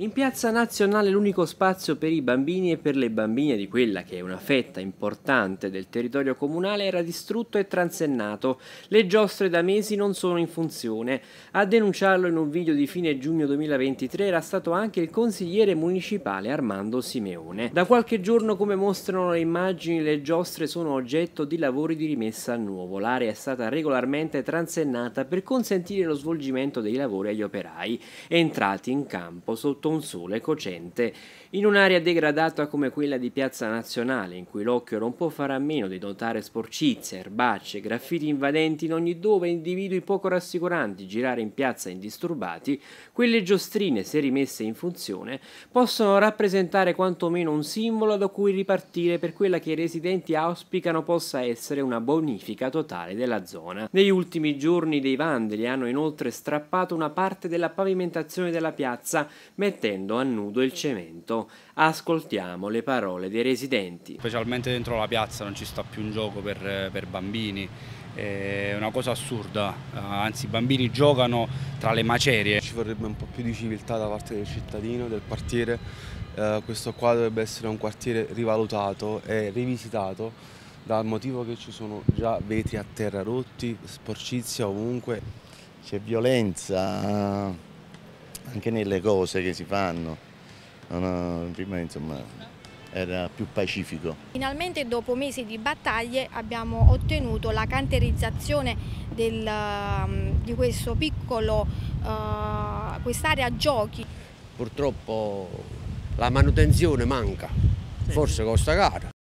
In piazza nazionale l'unico spazio per i bambini e per le bambine di quella che è una fetta importante del territorio comunale era distrutto e transennato. Le giostre da mesi non sono in funzione. A denunciarlo in un video di fine giugno 2023 era stato anche il consigliere municipale Armando Simeone. Da qualche giorno, come mostrano le immagini, le giostre sono oggetto di lavori di rimessa a nuovo. L'area è stata regolarmente transennata per consentire lo svolgimento dei lavori agli operai entrati in campo sotto un sole cocente, in un'area degradata come quella di Piazza Nazionale, in cui l'occhio non può fare a meno di notare sporcizie, erbacce, graffiti invadenti in ogni dove individui poco rassicuranti girare in piazza indisturbati, quelle giostrine, se rimesse in funzione, possono rappresentare quantomeno un simbolo da cui ripartire per quella che i residenti auspicano possa essere una bonifica totale della zona. Negli ultimi giorni dei vandali hanno inoltre strappato una parte della pavimentazione della piazza, mettendo mettendo a nudo il cemento. Ascoltiamo le parole dei residenti. Specialmente dentro la piazza non ci sta più un gioco per, per bambini, è una cosa assurda, anzi i bambini giocano tra le macerie. Ci vorrebbe un po' più di civiltà da parte del cittadino, del quartiere, eh, questo qua dovrebbe essere un quartiere rivalutato e rivisitato dal motivo che ci sono già vetri a terra rotti, sporcizia ovunque. C'è violenza, anche nelle cose che si fanno. prima insomma era più pacifico. Finalmente dopo mesi di battaglie abbiamo ottenuto la canterizzazione del, um, di questo piccolo, uh, quest'area giochi. Purtroppo la manutenzione manca, forse costa caro.